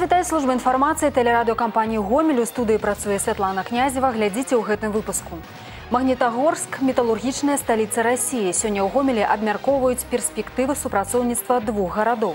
Вас вітае служба інфармацыі тэлерадыёкампаніі гомель у студыі працуе Святлана князева глядзіце ў гэтым выпуску. Магнітагорск металургічная сталіца рассіі сёння ў гомелі абмяркоўваюць перспектывы супрацоўніцтва двух гарадоў.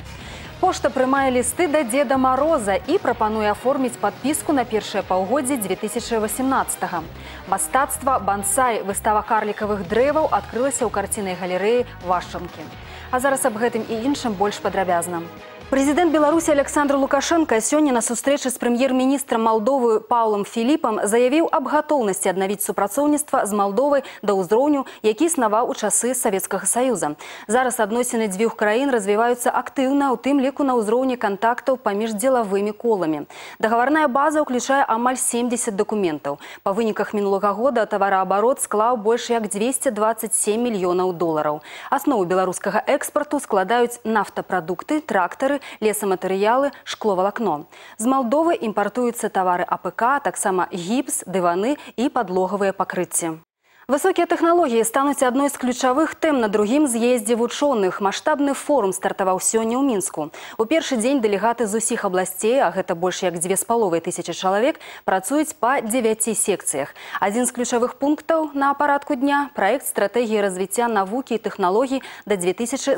Пошта прымае лісты да Деда Мароза і прапануе аформіць падпіску на першае паўгоддзе 2018. -го. Мастацтва бансай выстава карлікавых дрэваў адкрылася ў карцінай галерэі Вашчанкі. А зараз аб гэтым і іншым больш падрабязна. Президент Беларуси Александр Лукашенко сегодня на сустрэчы с премьер-министром Молдовы Паулом Филиппом заявил об готовности обновить супрацоўніцтва с Молдовой до ўзроўню, які існаваў у часы Советского Союза. Зараз адносіны дзвюх краін развиваются активно, у тым ліку на ўзроўні контактаў паміж деловыми колами. Договорная база ўключае амаль 70 документаў. По выніках мінулага года товарооборот склаў больш як 227 мільёнаў долараў. Аснову беларускага экспарту складаюць нафтапрадукты, трактары, трактары, лесаматэрыялы, шкловалакно. З Малдовы імпартуюцца тавары АПК, таксама гіпс, дываны і падлогавыя пакрыцці. Высокія тэхналогіі стануць адной з ключавых тэм на другім з'ездзе вучоных. Маштабны форум стартаваў сёння ў мінску. У першы дзень дэлегаты з усіх абласцей, а гэта больш як дзве з паловай тысячи чалавек, працуюць па дзевяці секцыях. Адзін з ключавых пунктаў на апаратку дня праект стратэгіі развіцця навукі і тэхналогій да 2040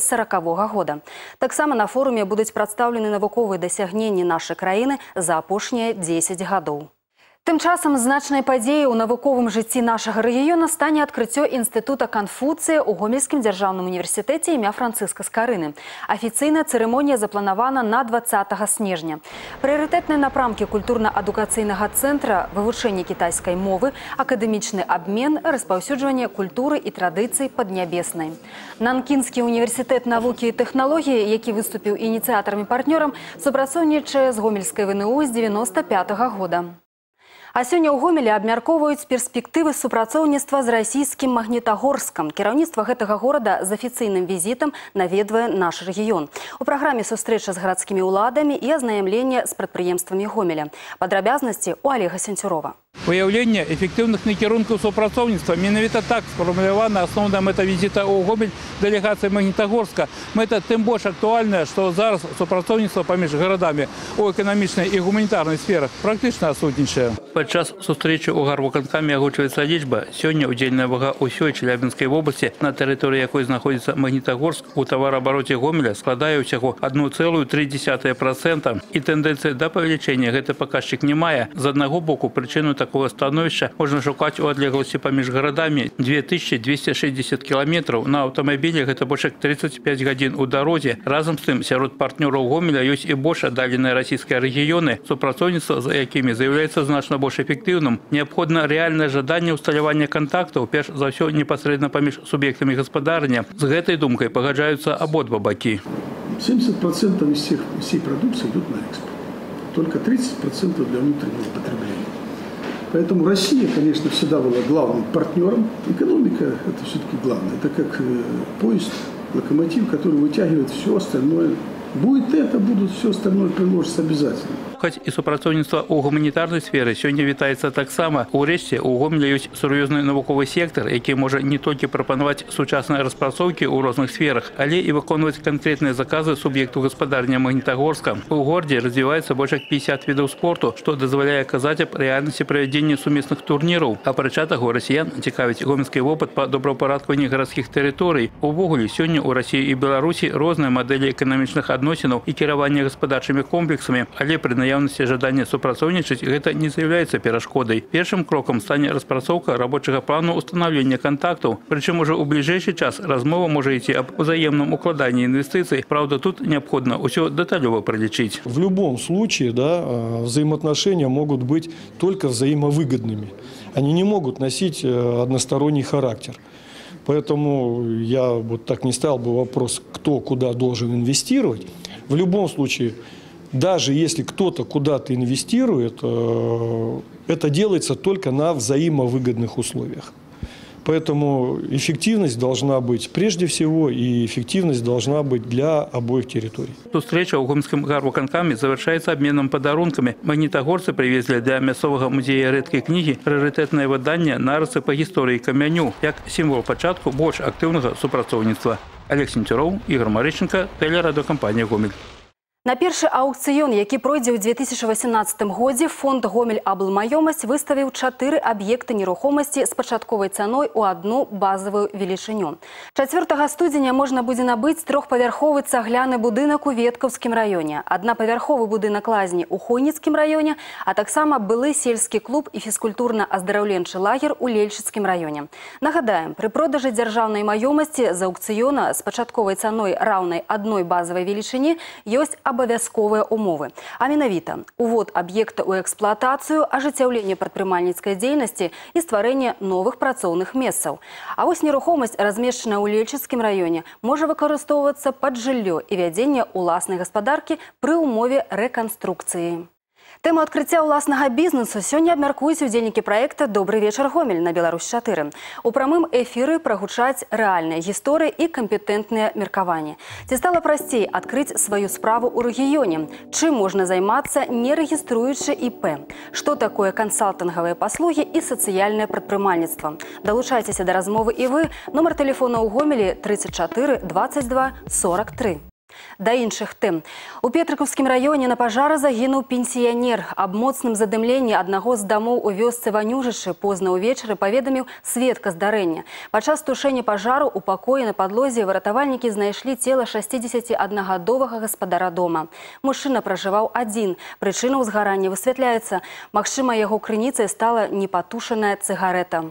года. Таксама на форуме будуць прадстаўлены навуковыя дасягненні нашай краіны за апошнія 10 гадоў. Тым часам значнай падзеі ў навуковым жыцці нашага рэгіёна стане адкрыццё інстытута канфуцыі ў гомельскім дзяржаўным універсітэце імя францыска скарыны. Афіцыйная цырымонія запланавана на 20 снежня. Прыярытэтныя напрамкі культурна-адукацыйнага цэнтра, вывучэнне кітайскай мовы, акадэмічны абмен, распаўсюджванне культуры і традыцый паднябеснай. Нанкінскі універсітэт навукі і тэхналогіі, які выступіў ініцыятарамі партнёрам, супрацоўнічае з гомельскай ВНУ з 95 -го года. А сёння ў гомелі абмяркоўваюць перспектывы супрацоўніцтва з расійскім магнітагорскам. Кіраўніцтва гэтага горада з афіцыйным візітам наведвае наш рэгіён. У праграме сустрэча з гарадскімі ўладамі і азнаямленне з прадпрыемствамі гомеля. Падрабязнасці у Алега Сенцюрова. Выяўленне эфектыўных накірункаў супрацоўніцтва менавіта так сфармулявана асноўная мэта візіта ў гомель дэлегацыі магнітагорска. Мэта тым больш актуальная, што зараз супрацоўніцтва паміж гарадамі у эканамічнай і гуманітарнай сферах практычна адсутнічае. Падчас сустрэчы ў гарваканкамі агучваецца лічба. Сёння ўдзельная вага ўсёй Челябінскай вобласці, на тэрыторыі якой знаходзіцца магнітагорск у тавараабароце гомеля складае ўсяго 1,3%. І тэндэнцыя да павелічэння гэты паказчык не мае. З аднаго боку прычыну такого такого становішча можна шукаць у адлегласці паміж гарадамі 2260 кіламетраў на аўтамабілі гэта больш як 35 гадзін у дарозе разам з тым сярод партнёраў гомеля ёсць і больш аддаленыя расійскія рэгіёны супрацоўніцтва за якімі з'яўляецца значна больш эфектыўным неабходна рэальнае жаданне ўсталявання кантактаў перш за ўсё непасрэдна паміж суб'ектамі гаспадарня з гэтай думкай пагаджаюцца абодва бакі 70 процентов из всех всей продукции идут на экспорт только 30 процентов для внутреннего потребления Поэтому Россия, конечно, всегда была главным партнером. Экономика – это все-таки главное. Это как э, поезд, локомотив, который вытягивает все остальное. Будет это, будут все остальное приложится обязательно Хоць і супрацоўніцтва ў гуманітарнай сферы сёння вітаецца таксама. Урэшце у гомеля ёсць сур'ёзны навуковы сектар, які можа не толькі прапанаваць сучасныя распрацоўкі ў розных сферах, але і выконваць канкрэтныя заказы суб'екту гаспадарня магнітагорска. У горадзе развіваецца больш як 50 відаў спорту, што дазваляе казаць аб рэальнасці правядзення сумесных турніраў. Апрача таго расіян цікавіць гомельскі вопыт па добраўпарадкаванні гарадскіх тэрыторый. Увогуле сёння ў рассіі і Беларусі розныя мадэлі эканамічных адносінаў і кіравання гаспадарчымі комплексамі, але пры наяўнасці жадання супрацоўнічаць гэта не з'яўляецца перашкодай. Першым крокам стане распрацоўка рабочага плану ўстанаўлення кантактаў. Прычым ужо ў бліжэйшы час размова можа ісці аб узаемным укладанні інвестыцый. Праўда, тут неабходна ўсё дэталёва пролечить. В любом случае да, взаимоотношения могут быть только взаимовыгодными. Они не могут носить э, односторонний характер. Поэтому я вот так не ставил бы вопрос, кто куда должен инвестировать. В любом случае, даже если кто-то куда-то инвестирует, э, это делается только на взаимовыгодных условиях. Поэтому эффективность должна быть прежде всего, и эффективность должна быть для обоих территорий. Встреча ў гомскім гарваканкамі завяршаецца абменам падарункамі. Магнітагорцы прывезлі для мясцовага музея рэдкай кнігі рарытэтнае выданне нарысы па гісторыі камяню, як сімвол пачатку больш актыўнага супрацоўніцтва. Олег Сенцюроў, Ігор Марыченко, тэлерадыокампанія Гомель. На першы аукцыён, які пройдзе ў 2018 годзе, фонд Гомель Аблмаёмасць выставіў чатыры аб'екты нерухомасці з пачатковай цаной у адну базавую велічыню. 4 студзеня можна будзе набыць трохпавярховы цагляны будынак у веткаўскім раёне, аднапавярховы будынак лазні ў хойніцкім раёне, а таксама былы сельскі клуб і фізкультурна-аздараўленчы лагер у лельчыцкім раёне. Нагадаем, пры продажы дзяржаўнай маёмасці з аукцыёна з пачатковай цаной раўнай адной базавай велічыні ёсць аб абавязковыя умовы. А менавіта увод аб'екта ў эксплуатацыю, ажыццяўленне прадпрымальніцкай дзейнасці і стварэнне новых працоўных месцаў. А вось нерухомасць, размешчаная ў лельчыцкім раёне, можа выкарыстоўвацца пад жыллё і вядзенне ўласнай гаспадаркі пры ўмове рэканструкцыі. Тэму адкрыцця ўласнага бізнесу сёння абмяркуюць удзельнікі праекта добры вечар гомель на Беларусь-4. У прамым эфіры прагучаць рэальныя гісторыі і кампетэнтныя меркаванні. Ці стала прасцей адкрыць сваю справу ў рэгіёне? Чым можна займацца, не рэгіструючы ІП? Што такое кансалтынгавыя паслугі і сацыяльнае прадпрымальніцтва? Далучайцеся да размовы і вы. Нумар тэлефона ў гомелі 34 22 43. Да іншых тэм. У Петрыкаўскім раёне на пажары загінуў пенсіянер. Аб моцным задымленні аднаго з дамоў у вёсцы Ванюжышы позна ўвечары паведаміў сведка здарэння. Падчас тушэння пажару ў пакоі на падлозе выратавальнікі знайшлі цела 61гадовага гаспадара дома. Мужчына пражываў адзін. Прычына ўзгарання высвятляецца. Магчыма, яго крыніцай стала непатушаная цыгарэта.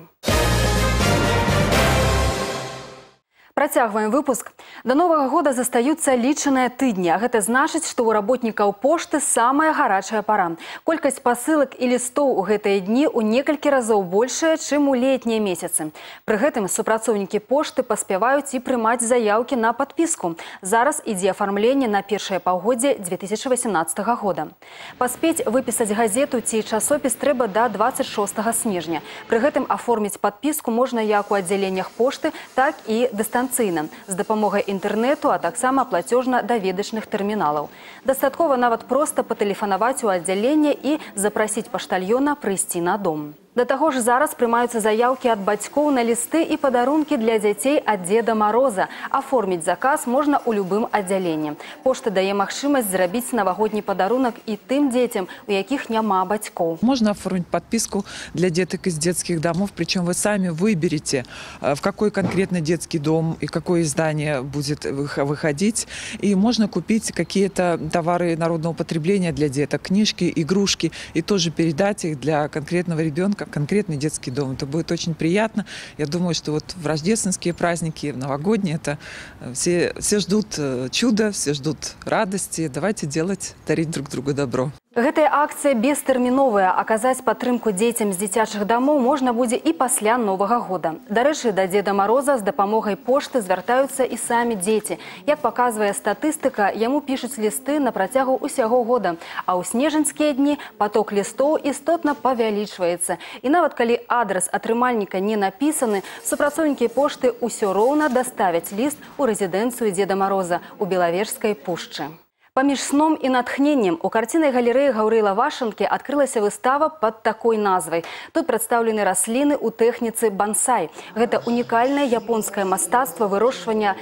Працягваем выпуск. До новага года застаюцца лічаныя тыдні. А гэта значыць, што ў работнікаў пошты самая гарачая пара. Колькасць пасылак і лістоў у гэтыя дні ў некалькі разоў большая, чым у летнія месяцы. Пры гэтым супрацоўнікі пошты паспяваюць і прымаць заяўкі на падпіску. Зараз ідзе афармленне на першае паўгоддзе 2018 года. Паспець выпісаць газету ці часопіс трэба да 26 снежня. Пры гэтым аформіць падпіску можна як у аддзяленнях пошты, так і дыстанцыйна дыстанцыйна з дапамогай інтэрнэту, а таксама плацёжна-даведачных тэрміналаў. Дастаткова нават проста патэлефанаваць у аддзяленне і запрасіць паштальёна прыйсці на дом. Да таго ж зараз прымаюцца заяўкі ад бацькоў на лісты і падарункі для дзяцей ад дзеда Мароза. Аформіць заказ можна ў любым аддзяленні. Пошта дае магчымасць зрабіць навагодні падарунак і тым дзецям, у якіх няма бацькоў. Можно оформить подписку для деток из детских домов, причем вы сами выберете, э, в какой конкретно детский дом и какое издание будет выходить. И можно купить какие-то товары народного потребления для деток, книжки, игрушки, и тоже передать их для конкретного ребенка конкретный детский дом. Это будет очень приятно. Я думаю, что вот в рождественские праздники, в новогодние, это э, все, все ждут э, чуда, все ждут радости. Давайте делать, дарить друг другу добро. Гэтая акцыя бестэрміновая аказаць падтрымку дзецям з дзіцячых дамоў можна будзе і пасля новага года. Дарэчы, да дзеда Мароза з дапамогай пошты звяртаюцца і самі дзеці. Як паказвае статыстыка, яму пішуць лісты на працягу ўсяго года. А ў снежаньскія дні поток лістоў істотна павялічваецца. І нават калі адрас атрымальніка не напісаны, супрацоўнікі пошты ўсё роўна даставяць ліст у рэзідэнцыю дзеда Мароза у белавежскай пушчы. Паміж сном і натхненнем у карцінай галерэі Гаўрыла Вашанкі адкрылася выстава пад такой назвай. Тут прадстаўлены расліны ў тэхніцы бансай. Гэта унікальнае японскае мастацтва вырошчвання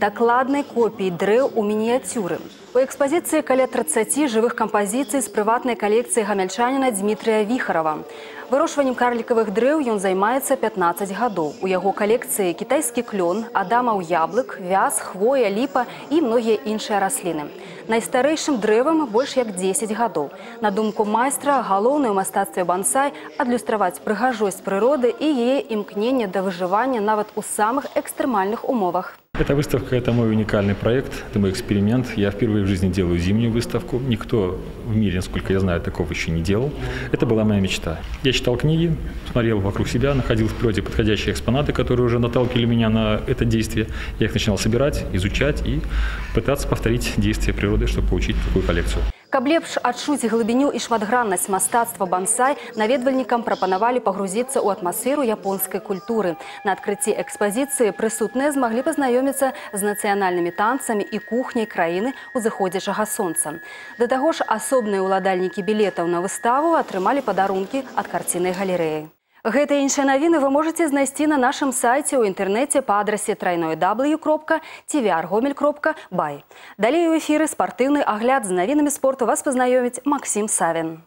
дакладнай копіі дрэў у мініяцюры. У экспазіцыі каля 30 жывых кампазіцый з прыватнай калекцыі гамяльчаніна Дмітрыя Віхарава. Вырошваннем карлікавых дрэў ён займаецца 15 гадоў. У яго калекцыі кітайскі клён, адамаў яблык, вяз, хвоя, ліпа і многія іншыя расліны. Найстарэйшым дрэвам больш як 10 гадоў. На думку майстра галоўнае ў мастацтве бансай адлюстраваць прыгажосць прыроды і яе імкнення да выжывання нават у самых экстрэмальных умовах. Эта выставка – это мой уникальный проект, это мой эксперимент. Я впервые в жизни делаю зимнюю выставку. Никто в мире, насколько я знаю, такого еще не делал. Это была моя мечта. Я читал книги, смотрел вокруг себя, находил в природе подходящие экспонаты, которые уже наталкивали меня на это действие. Я их начинал собирать, изучать и пытаться повторить действия природы, чтобы получить такую коллекцию. Каб лепш адчуць глыбіню і шматграннасць мастацтва бансай, наведвальнікам прапанавалі пагрузіцца ў атмасферу японскай культуры. На адкрыцці экспазіцыі прысутныя змаглі пазнаёміцца з нацыянальнымі танцамі і кухняй краіны ў зыходзячага сонца. Да таго ж асобныя ўладальнікі білетаў на выставу атрымалі падарункі ад карцінай галерэі. Гэта іншыя навіны вы можаце знайсці на нашым сайце ў інтэрнэце па адрасе трайной w.tvrгомель.бай. Далей у эфіры спартыўны агляд з навінамі спорту вас пазнаёміць Максім Савін.